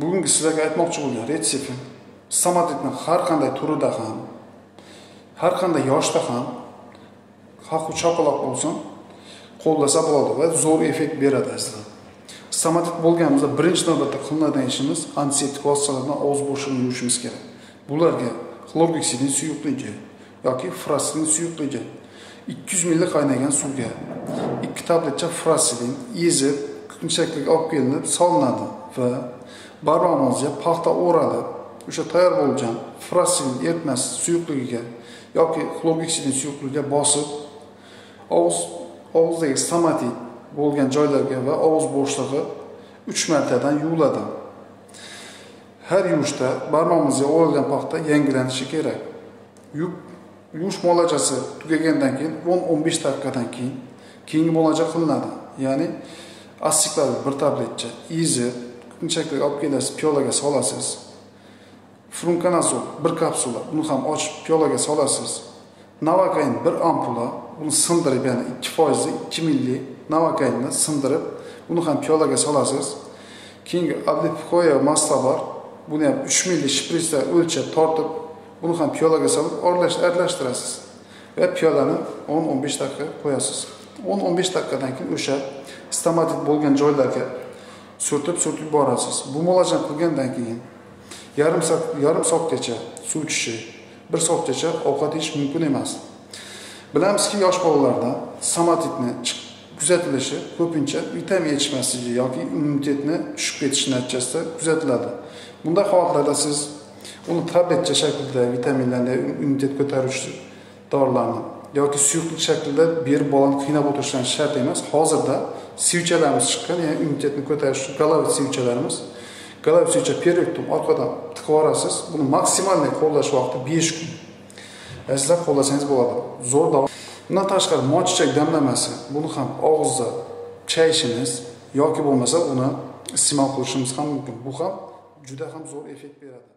bugungi sizlarga aytmoqchi bo'lgan retseptim stomatitni har qanday turida ham har qanday yoshda ham xalqu chaqaloq bo'lsin qo'llasa bo'ladi va zo'r effekt beradi azizlar. Stomatit bo'lganimizda birinchi navbatda qilinadigan ishimiz antiseptik vositalar bilan og'iz bo'shlig'ini yuvishimiz kerak. Bularga xlorgeksidin suyuqligi yoki frasilin suyuqligi ikki yuz milli qaynagan suvga ikki tabletcha frasilin ezib shakliga olib kelinib solinadi va barmog'imizga paxta o'ralib o'sha tayyor bo'lgan frasilin eritmasi suyuqligiga yoki xlorgeksidin suyuqligiga bosib og'iz og'izdagi stomatit bo'lgan joylarga va og'iz bo'shlig'i uch martadan yuviladi. Har yuvishda barmog'imizga o'ralgan paxta yangilanishi kerak. Yuvib yuvish muolajasi tugagandan keyin o'n o'n besh daqiqadan keyin keyingi muolaja qilinadi. Ya'ni assiklari bir tabletcha ezib shakliga olib kelasiz piyolaga solasiz. Frunkanazol bir kapsula buni ham ochib piyolaga solasiz. Navakain bir ampula buni sindirib ya'ni ikki foizi ikki milli navakainni sindirib buni ham piyolaga solasiz. Keyingi ablipkoya masla bor buni ham uch milli shpritsda o'lchab tortib buni ham piyolaga solib aralashtirasiz va piyolani o'n o'n besh daqiqa qo'yasiz. O'n o'n besh daqiqadan keyin o'sha stomatit bo'lgan joylarga surtib surtib borasiz bu muolajani qilgandan keyin yarim soat yarim soatgacha suv ichishi bir soatgacha ovqat yeyish mumkin emas. Bilamizki yosh bolalarda stomatitni kuzatilishi ko'pincha vitamin yetishmasligi yoki immunitetni tushib ketishi natijasida kuzatiladi. Bunday holatlarda siz uni tabletcha shaklida vitaminlarni immunitet ko'taruvchi dorilarni yoki suyuqlik shaklida berib bolani qiynab o'tirishlari shart emas. Hozirda sivchalarimiz chiqqan ya'ni immunitetni ko'tarish golovit sivchalarimiz golovit sivcha perektum orqadan tiqib yuborasiz. Buni maksimalniy qo'llash vaqti besh kun. Sizlar qo'llasangiz bo'ladi. Zo'r davo. Bundan tashqari moychechak damlamasi. Buni ham og'izda chayishimiz yoki bo'lmasa uni iste'mol qilishimiz ham mumkin. Bu ham juda ham zo'r effekt beradi.